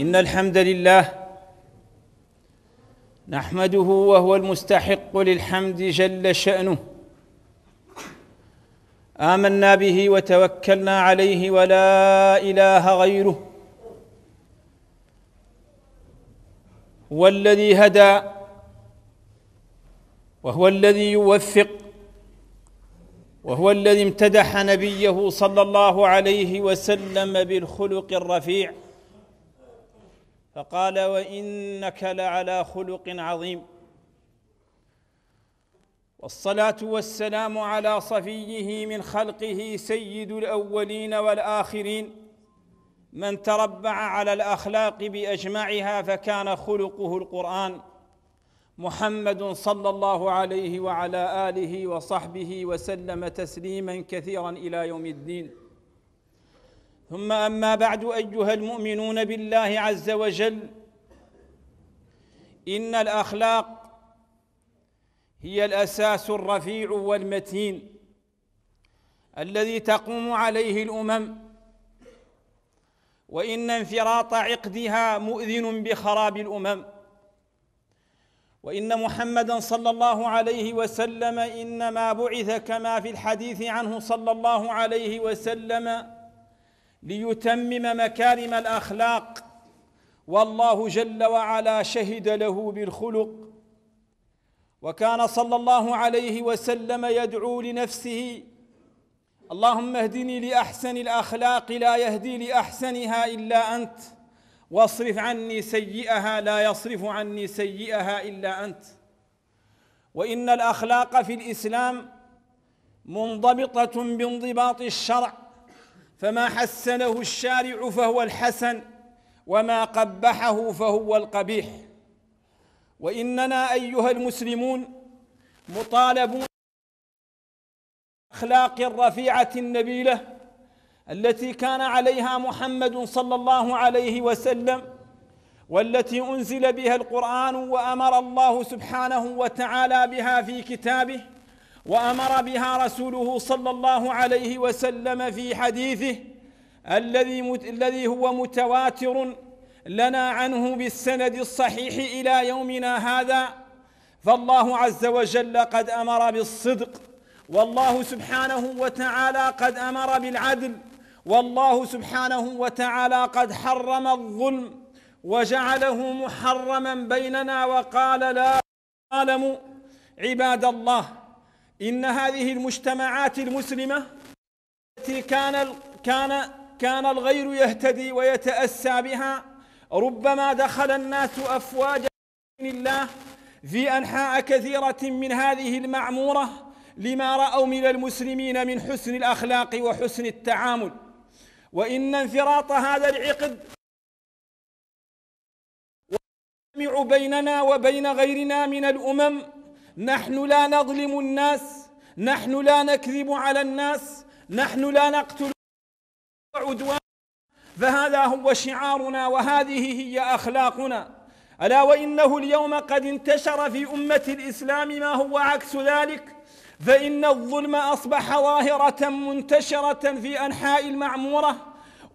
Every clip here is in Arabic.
إن الحمد لله نحمده وهو المستحق للحمد جل شأنه. آمنا به وتوكلنا عليه ولا إله غيره. هو الذي هدى وهو الذي يوفق وهو الذي امتدح نبيه صلى الله عليه وسلم بالخلق الرفيع. فقال وإنك لعلى خلق عظيم. والصلاة والسلام على صفيه من خلقه سيد الأولين والآخرين. من تربع على الأخلاق بأجمعها فكان خلقه القرآن. محمد صلى الله عليه وعلى آله وصحبه وسلم تسليما كثيرا إلى يوم الدين. ثم أما بعد أيها المؤمنون بالله عز وجل إن الأخلاق هي الأساس الرفيع والمتين الذي تقوم عليه الأمم وإن انفراط عقدها مؤذن بخراب الأمم. وإن محمدا صلى الله عليه وسلم إنما بعث كما في الحديث عنه صلى الله عليه وسلم ليتمم مكارم الأخلاق. والله جل وعلا شهد له بالخلق. وكان صلى الله عليه وسلم يدعو لنفسه اللهم اهدني لأحسن الأخلاق لا يهدي لأحسنها إلا أنت. واصرف عني سيئها لا يصرف عني سيئها إلا أنت. وإن الأخلاق في الإسلام منضبطة بانضباط الشرع. فما حسنه الشارع فهو الحسن وما قبحه فهو القبيح. وإننا أيها المسلمون مطالبون اخلاق الرفيعة النبيلة التي كان عليها محمد صلى الله عليه وسلم والتي أنزل بها القرآن وأمر الله سبحانه وتعالى بها في كتابه وأمر بها رسوله صلى الله عليه وسلم في حديثه الذي الذي هو متواتر لنا عنه بالسند الصحيح إلى يومنا هذا. فالله عز وجل قد أمر بالصدق والله سبحانه وتعالى قد أمر بالعدل والله سبحانه وتعالى قد حرم الظلم وجعله محرما بيننا وقال لا ظالموا عباد الله. إن هذه المجتمعات المسلمة التي كان كان كان الغير يهتدي ويتأسى بها ربما دخل الناس افواجا الله في أنحاء كثيرة من هذه المعمورة لما رأوا من المسلمين من حسن الأخلاق وحسن التعامل. وإن انفراط هذا العقد ويجمع بيننا وبين غيرنا من الأمم نحن لا نظلم الناس نحن لا نكذب على الناس نحن لا نقتل عدوان. فهذا هو شعارنا وهذه هي أخلاقنا. ألا وإنه اليوم قد انتشر في أمة الإسلام ما هو عكس ذلك؟ فإن الظلم أصبح ظاهرة منتشرة في أنحاء المعمورة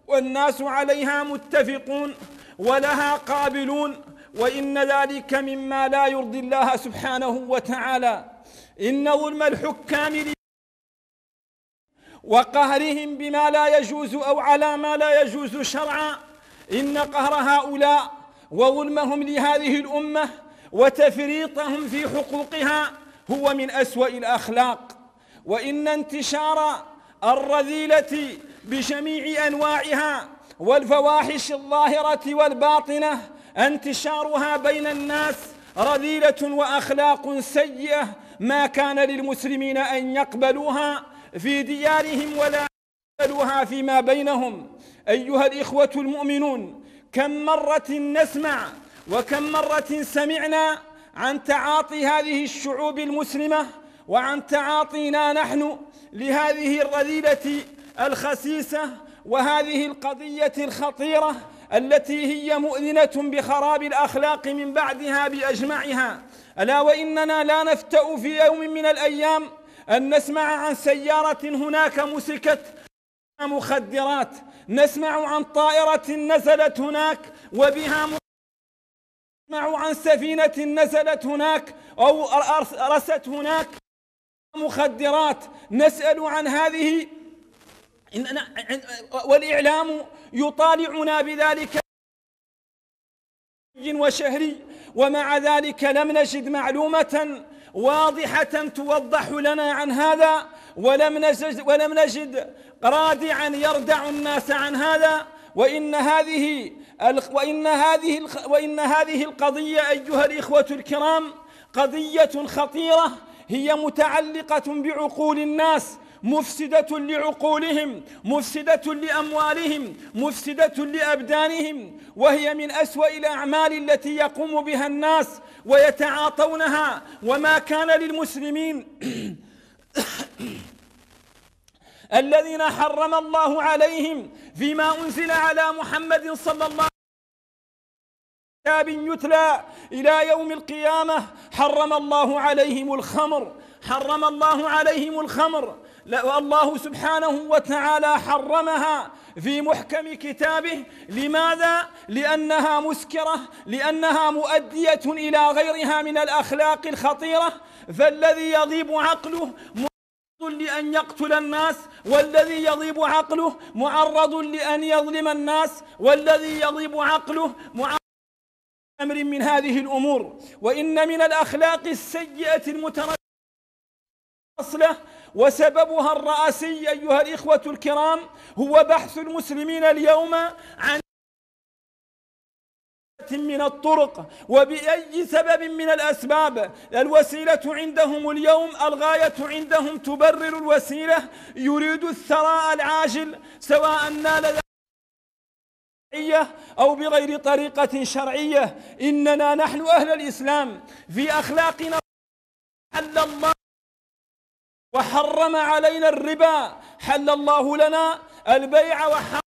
والناس عليها متفقون ولها قابلون. وإن ذلك مما لا يرضي الله سبحانه وتعالى. إن ظلم الحكام وقهرهم بما لا يجوز أو على ما لا يجوز شرعا. إن قهر هؤلاء وظلمهم لهذه الأمة وتفريطهم في حقوقها هو من أسوأ الأخلاق. وإن انتشار الرذيلة بجميع أنواعها والفواحش الظاهرة والباطنة انتشارها بين الناس رذيلة وأخلاق سيئة ما كان للمسلمين أن يقبلوها في ديارهم ولا يقبلوها فيما بينهم. أيها الإخوة المؤمنون كم مرة نسمع وكم مرة سمعنا عن تعاطي هذه الشعوب المسلمة وعن تعاطينا نحن لهذه الرذيلة الخسيسة وهذه القضية الخطيرة التي هي مؤذنة بخراب الأخلاق من بعدها بأجمعها. ألا وإننا لا نفتأ في يوم من الأيام أن نسمع عن سيارة هناك مسكت مخدرات نسمع عن طائرة نزلت هناك وبها نسمع عن سفينة نزلت هناك أو رست هناك مخدرات. نسأل عن هذه والإعلام يطالعنا بذلك وشهري ومع ذلك لم نجد معلومة واضحة توضح لنا عن هذا ولم نجد, ولم نجد رادعا يردع الناس عن هذا وإن هذه وإن هذه وإن هذه القضية أيها الإخوة الكرام قضية خطيرة هي متعلقة بعقول الناس مفسدة لعقولهم مفسدة لأموالهم مفسدة لأبدانهم وهي من أسوأ الأعمال التي يقوم بها الناس ويتعاطونها. وما كان للمسلمين الذين حرم الله عليهم فيما أنزل على محمد صلى الله كتاب يتلى إلى يوم القيامة حرم الله عليهم الخمر حرم الله عليهم الخمر. والله سبحانه وتعالى حرمها في محكم كتابه. لماذا؟ لأنها مسكرة لأنها مؤدية إلى غيرها من الأخلاق الخطيرة. فالذي يغيب عقله لأن يقتل الناس والذي يضيب عقله معرض لأن يظلم الناس والذي يضيب عقله معرض أمر من هذه الأمور. وإن من الأخلاق السيئة المترددة أصله وسببها الرئيسي أيها الإخوة الكرام هو بحث المسلمين اليوم عن من الطرق وبأي سبب من الأسباب. الوسيلة عندهم اليوم الغاية عندهم تبرر الوسيلة. يريد الثراء العاجل سواء نال أو بغير طريقة شرعية. إننا نحن أهل الإسلام. في أخلاقنا الله وحرم علينا الربا. حل الله لنا البيع وحرم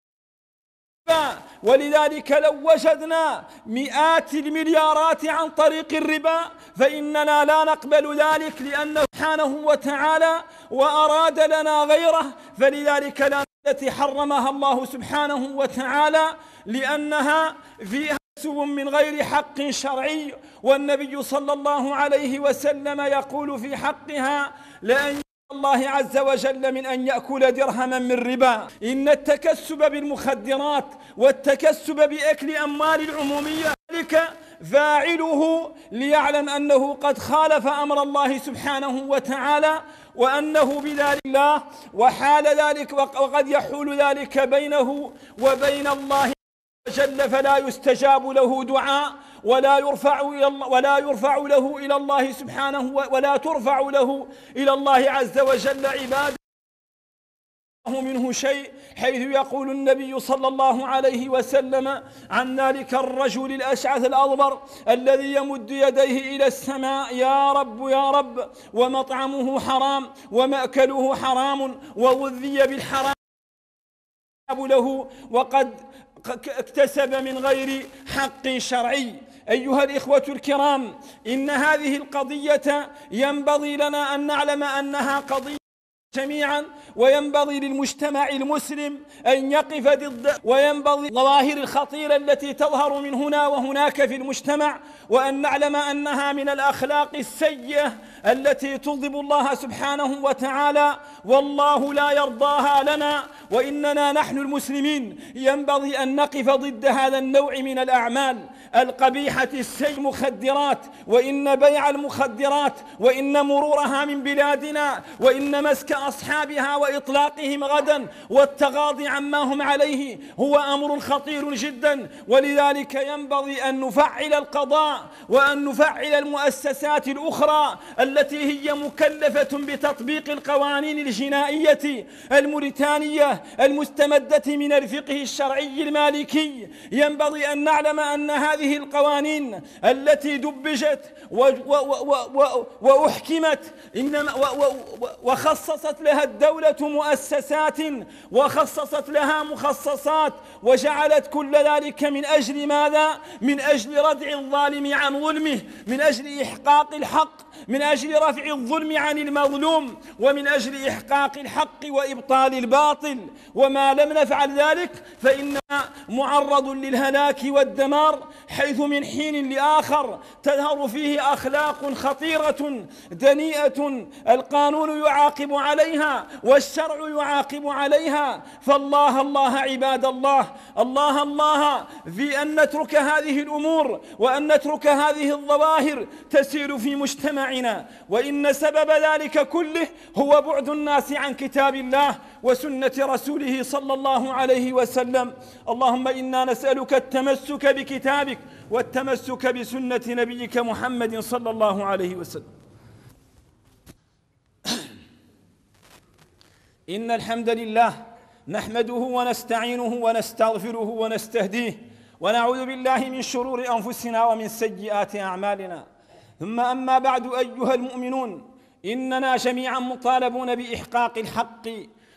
ولذلك لو وجدنا مئات المليارات عن طريق الربا فإننا لا نقبل ذلك لأنه سبحانه وتعالى وأراد لنا غيره. فلذلك لا التي حرمها الله سبحانه وتعالى لأنها فيها سوء من غير حق شرعي. والنبي صلى الله عليه وسلم يقول في حقها لأن الله عز وجل من أن يأكل درهما من ربا. إن التكسب بالمخدرات والتكسب بأكل أموال العمومية ذلك فاعله ليعلم أنه قد خالف أمر الله سبحانه وتعالى وأنه بذلك الله وحال ذلك وقد يحول ذلك بينه وبين الله جل فلا يستجاب له دعاء. ولا يرفع إلى الله ولا يرفع له إلى الله سبحانه ولا ترفع له إلى الله عز وجل عباده منه شيء حيث يقول النبي صلى الله عليه وسلم عن ذلك الرجل الأشعث الأضبر الذي يمد يديه إلى السماء يا رب يا رب ومطعمه حرام ومأكله حرام وغذي بالحرام له وقد اكتسب من غير حق شرعي. أيها الإخوة الكرام إن هذه القضية ينبغي لنا أن نعلم أنها قضية جميعا وينبغي للمجتمع المسلم أن يقف ضد وينبغي الظواهر الخطيرة التي تظهر من هنا وهناك في المجتمع وأن نعلم أنها من الأخلاق السيئة التي تغضب الله سبحانه وتعالى. والله لا يرضاها لنا وإننا نحن المسلمين. ينبغي أن نقف ضد هذا النوع من الأعمال. القبيحة السي مخدرات وإن بيع المخدرات وإن مرورها من بلادنا وإن مسك أصحابها وإطلاقهم غدا والتغاضي عما هم عليه هو أمر خطير جدا ولذلك ينبغي أن نفعل القضاء وأن نفعل المؤسسات الأخرى التي هي مكلفة بتطبيق القوانين الجنائية الموريتانية المستمدة من الفقه الشرعي المالكي. ينبغي أن نعلم أن هذه القوانين التي دبجت وأحكمت إنما وخصصت خصصت لها الدولة مؤسسات وخصصت لها مخصصات وجعلت كل ذلك من أجل ماذا؟ من أجل ردع الظالم عن ظلمه من أجل إحقاق الحق من أجل رفع الظلم عن المظلوم ومن أجل إحقاق الحق وإبطال الباطل وما لم نفعل ذلك فإننا معرض للهلاك والدمار حيث من حين لآخر تظهر فيه أخلاق خطيرة دنيئة القانون يعاقب عليها والشرع يعاقب عليها. فالله الله عباد الله الله الله في أن نترك هذه الأمور وأن نترك هذه الظواهر تسير في مجتمعنا. وإن سبب ذلك كله هو بعد الناس عن كتاب الله وسنة رسوله صلى الله عليه وسلم. اللهم إنا نسألك التمسك بكتابك والتمسك بسنة نبيك محمد صلى الله عليه وسلم. إن الحمد لله نحمده ونستعينه ونستغفره ونستهديه ونعوذ بالله من شرور أنفسنا ومن سيئات أعمالنا. ثم أما بعد أيها المؤمنون إننا جميعا مطالبون بإحقاق الحق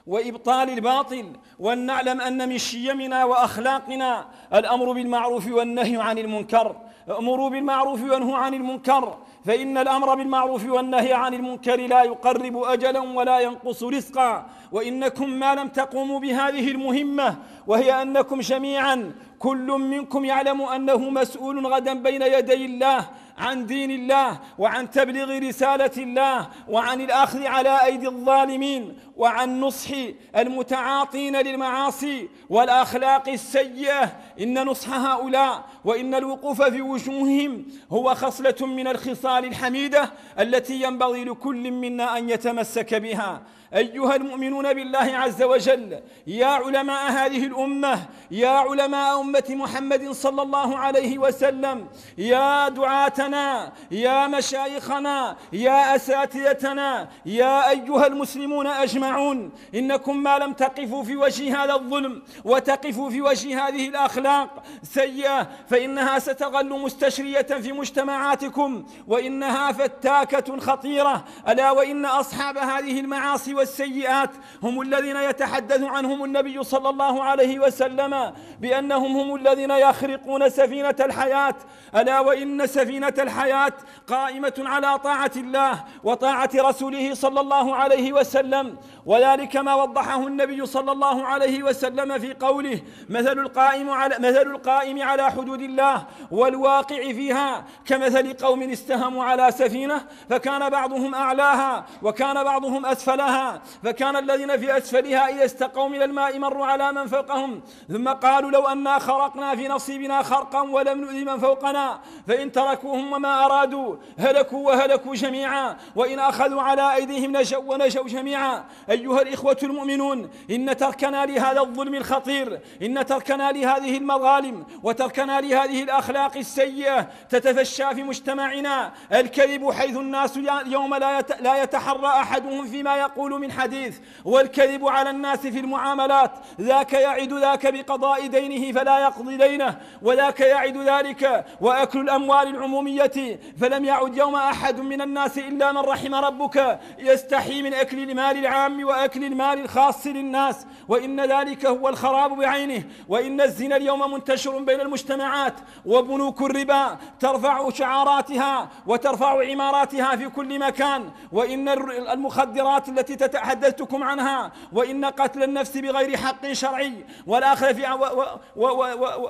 وإبطال الباطل وأن نعلم أن من شيمنا وأخلاقنا الأمر بالمعروف والنهي عن المنكر. أمروا بالمعروف وانهوا عن المنكر فإن الأمر بالمعروف والنهي عن المنكر لا يقرب أجلا ولا ينقص رزقا. وإنكم ما لم تقوموا بهذه المهمة وهي أنكم جميعا كل منكم يعلم أنه مسؤول غدا بين يدي الله عن دين الله وعن تبليغ رسالة الله وعن الأخذ على أيدي الظالمين. وعن نصح المتعاطين للمعاصي والأخلاق السيئة. إن نصح هؤلاء وإن الوقوف في وجوههم هو خصلة من الخصال الحميدة التي ينبغي لكل منا أن يتمسك بها. أيها المؤمنون بالله عز وجل يا علماء هذه الأمة يا علماء أمة محمد صلى الله عليه وسلم يا دعاتنا يا مشايخنا يا أساتذتنا يا أيها المسلمون أجمعون إنكم ما لم تقفوا في وجه هذا الظلم وتقفوا في وجه هذه الأخلاق سيئة فإنها ستغل مستشرية في مجتمعاتكم. وإنها فتاكة خطيرة. ألا وإن أصحاب هذه المعاصي والسيئات هم الذين يتحدث عنهم النبي صلى الله عليه وسلم بأنهم هم الذين يخرقون سفينة الحياة. ألا وإن سفينة الحياة قائمة على طاعة الله وطاعة رسوله صلى الله عليه وسلم. وذلك ما وضحه النبي صلى الله عليه وسلم في قوله مثل القائم على مثل القائم على حدود الله والواقع فيها كمثل قوم استهموا على سفينة فكان بعضهم أعلاها وكان بعضهم أسفلها فكان الذين في أسفلها إذا استقوا من الماء مروا على من فوقهم ثم قالوا لو أنا خرقنا في نصيبنا خرقا ولم نؤذي من فوقنا فإن تركوهم وما أرادوا هلكوا وهلكوا جميعا وإن أخذوا على أيديهم نجوا ونجوا جميعا أيها الإخوة المؤمنون إن تركنا لهذا الظلم الخطير إن تركنا لهذه المظالم وتركنا لهذه الأخلاق السيئة تتفشى في مجتمعنا. الكذب حيث الناس يوم لا يتحرى أحدهم فيما يقول من حديث والكذب على الناس في المعاملات ذاك يعد ذاك بقضاء دينه فلا يقضي دينه وذاك يعد ذلك وأكل الأموال العمومية فلم يعد يوم أحد من الناس إلا من رحم ربك يستحي من أكل المال العام وأكل المال الخاص للناس وإن ذلك هو الخراب بعينه وإن الزنا اليوم منتشر بين المجتمعات وبنوك الربا ترفع شعاراتها وترفع عماراتها في كل مكان وإن المخدرات التي حدثتكم عنها وإن قتل النفس بغير حق شرعي والأخذ في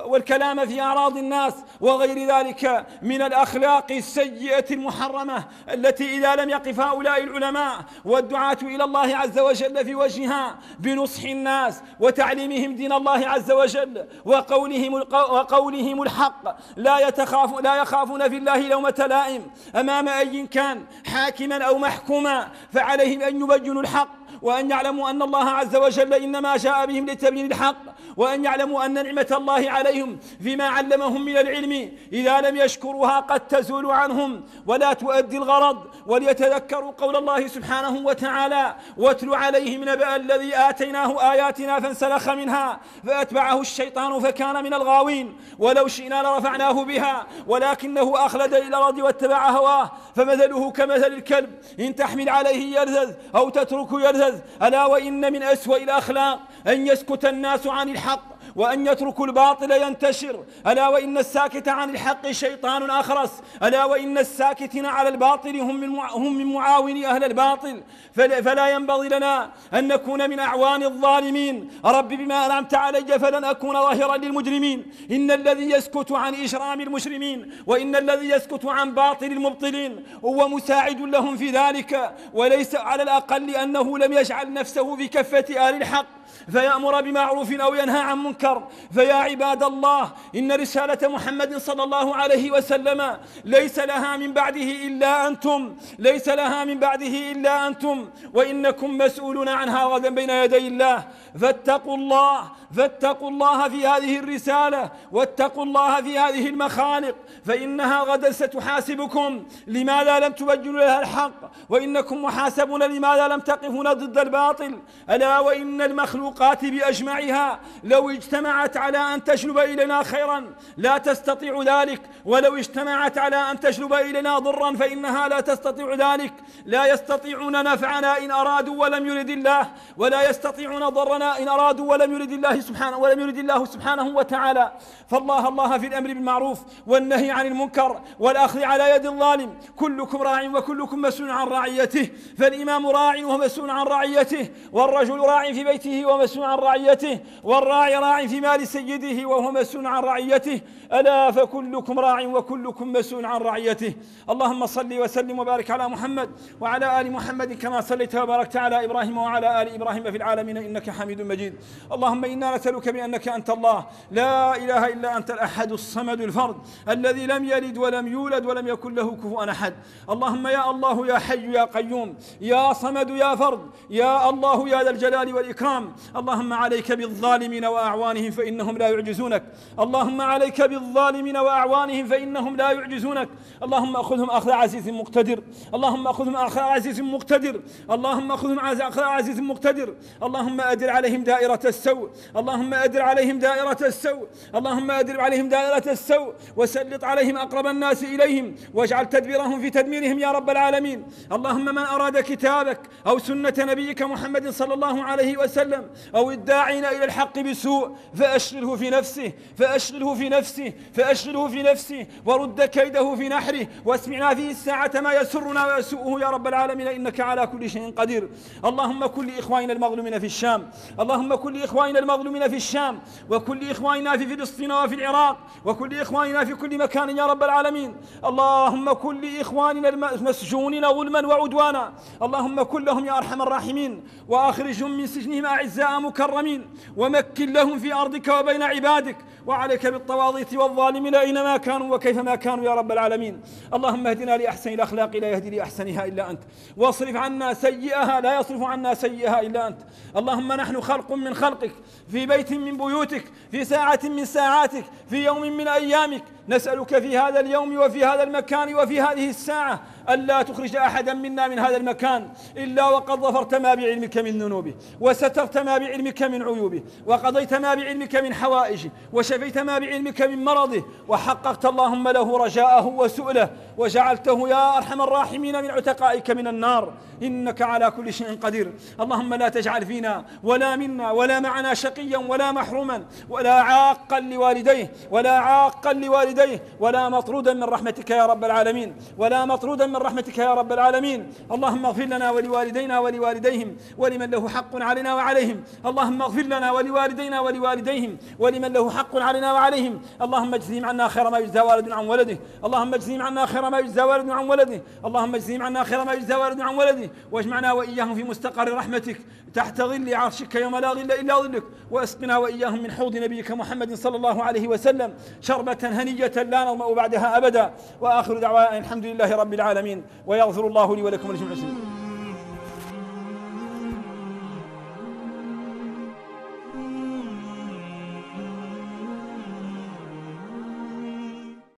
والكلام في أعراض الناس وغير ذلك من الأخلاق السيئة المحرمة التي إذا لم يقف هؤلاء العلماء والدعاة إلى الله عز وجل في وجهها بنصح الناس وتعليمهم دين الله عز وجل وقولهم وقولهم الحق. لا يتخاف لا يخافون في الله لومة لائم. أمام أي كان حاكما أو محكوما فعليهم أن يبينوا الحق وأن يعلموا أن الله عز وجل إنما جاء بهم لتبيين الحق. وأن يعلموا أن نعمة الله عليهم فيما علمهم من العلم إذا لم يشكروها قد تزول عنهم ولا تؤدي الغرض وليتذكروا قول الله سبحانه وتعالى واتل عليهم نبأ الذي آتيناه آياتنا فانسلخ منها فأتبعه الشيطان فكان من الغاوين ولو شئنا لرفعناه بها ولكنه أخلد إلى الأرض واتبع هواه فمثله كمثل الكلب إن تحمل عليه يلذذ أو تتركه يلذذ ألا وإن من أسوأ الأخلاق؟ أن يسكت الناس عن الحق وأن يتركوا الباطل ينتشر. ألا وإن الساكت عن الحق شيطان أخرس. ألا وإن الساكتين على الباطل هم من هم من معاوني أهل الباطل. فلا ينبغي لنا أن نكون من أعوان الظالمين. رب بما أنعمت علي فلن أكون ظاهرا للمجرمين. إن الذي يسكت عن إجرام المجرمين وإن الذي يسكت عن باطل المبطلين هو مساعد لهم في ذلك. وليس على الأقل أنه لم يجعل نفسه في كفة آل الحق. فيأمر بمعروف أو ينهى عن منكر. فيا عباد الله إن رسالة محمد صلى الله عليه وسلم ليس لها من بعده إلا أنتم ليس لها من بعده إلا أنتم. وإنكم مسؤولون عنها غدا بين يدي الله. فاتقوا الله فاتقوا الله في هذه الرسالة واتقوا الله في هذه المخالق فإنها غدا ستحاسبكم. لماذا لم تبجلوا لها الحق؟ وإنكم محاسبون لماذا لم تقفون ضد الباطل؟ ألا وإن المخلوقات بأجمعها لو اجتمعت على أن تجلب إلينا خيرا لا تستطيع ذلك. ولو اجتمعت على أن تجلب إلينا ضرا فإنها لا تستطيع ذلك. لا يستطيعون نفعنا إن أرادوا ولم يرد الله ولا يستطيعون ضرنا إن أرادوا ولم يرد الله سبحانه ولم يرد الله سبحانه وتعالى. فالله الله في الأمر بالمعروف والنهي عن المنكر والأخذ على يد الظالم. كلكم راع وكلكم مسؤول عن رعيته فالإمام راع وهو مسؤول عن رعيته والرجل راع في بيته ومسؤول عن رعيته والراعي راع في مال سيده وهو مسؤول عن رعيته. ألا فكلكم راع وكلكم مسؤول عن رعيته. اللهم صل وسلم وبارك على محمد وعلى آل محمد كما صليت وباركت على إبراهيم وعلى آل إبراهيم في العالمين إنك حميد مجيد. اللهم إنا نسألك بأنك أنت الله. لا إله إلا أنت الأحد الصمد الفرد الذي لم يلد ولم يولد ولم يكن له كفوا أحد. اللهم يا الله يا حي يا قيوم يا صمد يا فرد يا الله يا ذا الجلال والإكرام. اللهم عليك بالظالمين وأعوانهم فإنهم لا يعجزونك. اللهم عليك بالظالمين وأعوانهم فإنهم لا يعجزونك. اللهم أخذهم أخذ عزيز مقتدر. اللهم أخذهم أخذ عزيز مقتدر. اللهم أخذهم أخذ عزيز مقتدر. اللهم أدر عليهم دائرة السوء. اللهم أدر عليهم دائرة السوء. اللهم أدر عليهم دائرة السوء. وسلط عليهم أقرب الناس إليهم. واجعل تدبيرهم في تدميرهم يا رب العالمين. اللهم من أراد كتابك أو سنة نبيك محمد صلى الله عليه وسلم أو الداعين إلى الحق بسوء فأشغله في نفسه فأشغله في نفسه فأشغله في نفسه ورد كيده في نحره واسمعنا فيه الساعة ما يسرنا ويسوءه يا رب العالمين إنك على كل شيء قدير. اللهم كل إخواننا المظلومين في الشام اللهم كل إخواننا المظلومين في الشام وكل إخواننا في فلسطين وفي العراق وكل إخواننا في كل مكان يا رب العالمين. اللهم كل إخواننا المسجونين ظلما وعدوانا. اللهم كن لهم يا أرحم الراحمين. وأخرجهم من سجنهم أعزاء مكرمين. ومكن لهم في أرضك وبين عبادك. وعليك بالطواغيت والظالمين أينما كانوا وكيفما كانوا يا رب العالمين. اللهم اهدنا لأحسن الأخلاق لا يهدي لأحسنها إلا أنت. واصرف عنا سيئها لا يصرف عنا سيئها إلا أنت. اللهم نحن خلق من خلقك. في بيت من بيوتك. في ساعة من ساعاتك. في يوم من أيامك. نسألك في هذا اليوم وفي هذا المكان وفي هذه الساعة ألا تخرج أحدا منا من هذا المكان إلا وقد ظفرت ما بعلمك من ذنوبه وسترت ما بعلمك من عيوبه وقضيت ما بعلمك من حوائجه وشفيت ما بعلمك من مرضه وحققت اللهم له رجاءه وسؤله وجعلته يا أرحم الراحمين من عتقائك من النار. إنك على كل شيء قدير. اللهم لا تجعل فينا ولا منا ولا معنا شقيا ولا محروما ولا عاقا لوالديه ولا عاقا لوالديه ولا مطرودا من رحمتك يا رب العالمين ولا مطرودا من رحمتك يا رب العالمين. اللهم اغفر لنا ولوالدينا ولوالديهم ولمن له حق علينا وعليهم. اللهم اغفر لنا ولوالدينا ولوالديهم ولمن له حق علينا وعليهم. اللهم اجزهم عنا خير ما يجزى والد عن ولده. اللهم اجزهم عنا خير ما يجزى والد عن ولده. اللهم اجزهم عنا خير ما يجزى والد عن ولده. واجمعنا وإياهم في مستقر رحمتك. تحت ظل عرشك يوم لا ظل إلا ظلك. وأسقنا وإياهم من حوض نبيك محمد صلى الله عليه وسلم. شربة هنية لا نظمأ بعدها أبدا. وآخر دعوانا الحمد لله رب العالمين. ويغفر الله لي ولكم ولجميع المسلمين